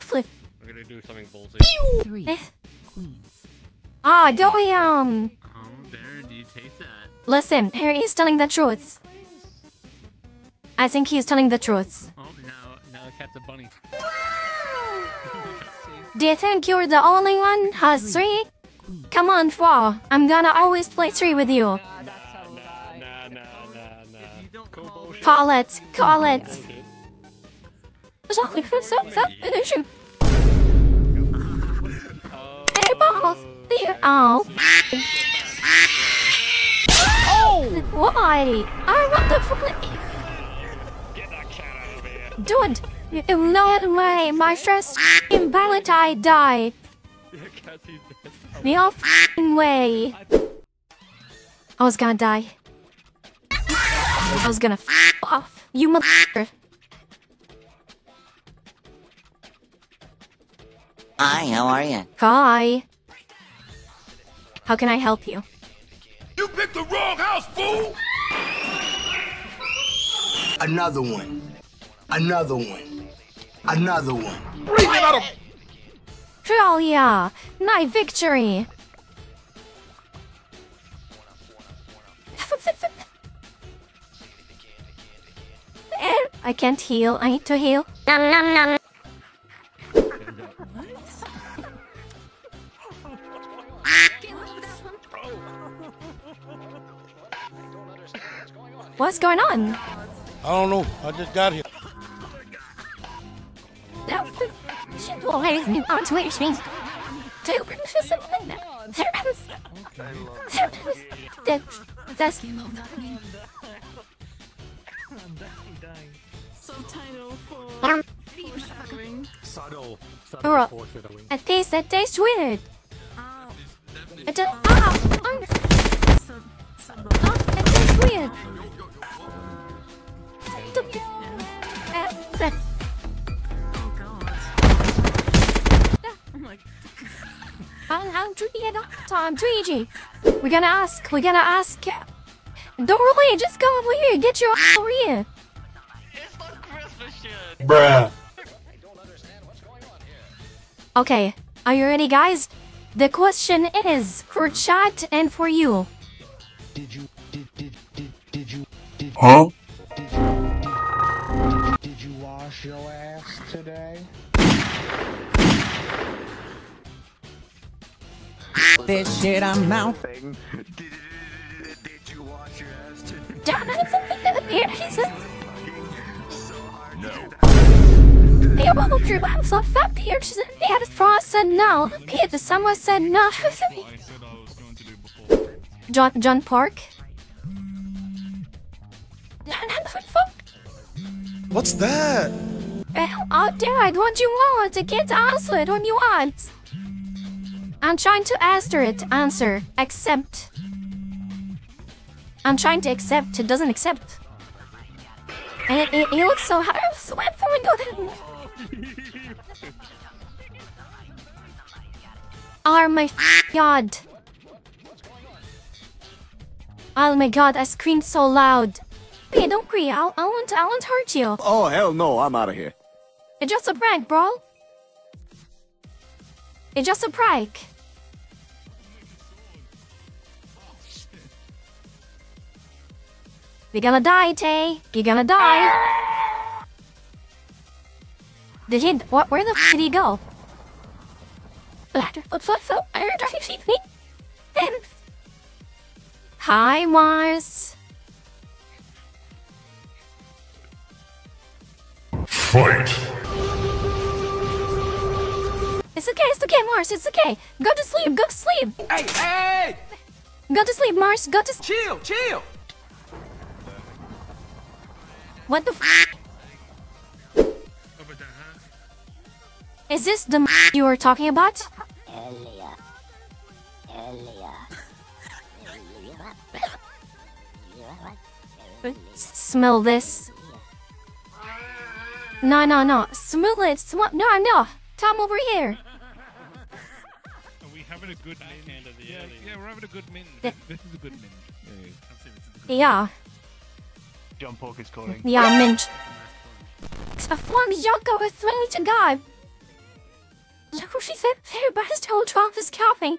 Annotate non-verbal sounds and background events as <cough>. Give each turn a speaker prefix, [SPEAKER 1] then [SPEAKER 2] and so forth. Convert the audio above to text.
[SPEAKER 1] Flip.
[SPEAKER 2] We're gonna do something ballsy.
[SPEAKER 3] Three
[SPEAKER 1] Eh.
[SPEAKER 3] queens.
[SPEAKER 1] Ah, don't um.
[SPEAKER 2] Oh, Baron, do you taste that?
[SPEAKER 1] Listen, Harry is telling the truth. I think he's telling the truth.
[SPEAKER 2] Oh, now, now the cat's a bunny. <laughs>
[SPEAKER 1] Do you think you're the only one has three? Come on, four. I'm gonna always play three with you.
[SPEAKER 2] Nah, nah, nah, nah. Go bullshit.
[SPEAKER 1] Call it. Call it.
[SPEAKER 2] Bullshit.
[SPEAKER 1] Hey, boss. Oh. Oh! Why? I want the flip.
[SPEAKER 2] Get that cat out of here.
[SPEAKER 1] Dude, you no way. My first invalid I die. No way. I was gonna die. I was gonna f off. You mother.
[SPEAKER 4] Hi, how are you?
[SPEAKER 1] Hi. How can I help you?
[SPEAKER 5] You picked the wrong house, fool! Another one. Another one. Another one.
[SPEAKER 1] Hell yeah! My victory! <laughs> Eh, I can't heal. I need to heal. Nom nom nom. What's going on?
[SPEAKER 6] I don't know. I just got here.
[SPEAKER 1] Shit, well, I didn't want to wait. Two That's
[SPEAKER 3] Subtitle for foreshadowing.
[SPEAKER 2] Subtle.
[SPEAKER 1] Alright.
[SPEAKER 2] Subtle foreshadowing.
[SPEAKER 1] a taste that tastes weird.
[SPEAKER 3] Ow.
[SPEAKER 1] It just, ah,
[SPEAKER 3] Sub, sub,
[SPEAKER 1] it tastes weird.
[SPEAKER 3] God. I'm like,
[SPEAKER 1] I'm, <laughs> I'm treating Tom Tweety. We're gonna ask. We're gonna ask. Don't really just go over here. Get your ass over here.
[SPEAKER 2] It's the Christmas shit!
[SPEAKER 6] Bruh.
[SPEAKER 1] Okay, are you ready, guys? The question is for chat and for you.
[SPEAKER 7] Did you
[SPEAKER 6] Huh?
[SPEAKER 7] did you did you wash your ass today?
[SPEAKER 8] This shit I'm out.
[SPEAKER 5] Did, you wash your ass today?
[SPEAKER 1] Down at the here, he said.
[SPEAKER 5] No.
[SPEAKER 1] Hey, well, your mouth's off up here. She said, yeah, the frost said no. <laughs> Peter, someone said no. John, John Pork.
[SPEAKER 6] What's that?
[SPEAKER 1] Oh, Dad, what do you want? I can't answer it. Do you want? I'm trying to answer it. Answer. Accept. I'm trying to accept. It doesn't accept. And it, it, it looks so hard. Sweat for me. Oh my god. Oh my god, I screamed so loud. Hey, don't cry. I'll, I won't, I won't hurt you.
[SPEAKER 5] Oh, hell no, I'm out of here.
[SPEAKER 1] It's just a prank, bro. It's just a prank. You're gonna die, Tay. You're gonna die. Did he? What? Where the f did he go? Hi, Mars.
[SPEAKER 9] Fight!
[SPEAKER 1] It's okay. It's okay, Mars. It's okay. Go to sleep. Go to sleep.
[SPEAKER 5] Hey, hey!
[SPEAKER 1] Go to sleep, Mars. Go to. s-
[SPEAKER 5] Chill, chill!
[SPEAKER 1] What the? F- Is this the m- you were talking about? S- Smell this. No, no, no. Smell it. Sm- no, no. Tom over here.
[SPEAKER 10] Are we having a good mint? Yeah, yeah, we're having a good mint.
[SPEAKER 1] The-
[SPEAKER 10] This is a good mint. Yeah, yeah.
[SPEAKER 1] Yeah.
[SPEAKER 5] John Pork is calling.
[SPEAKER 1] Yeah, mint. One Yoko with three to go. So she said, their best whole drop is coffee.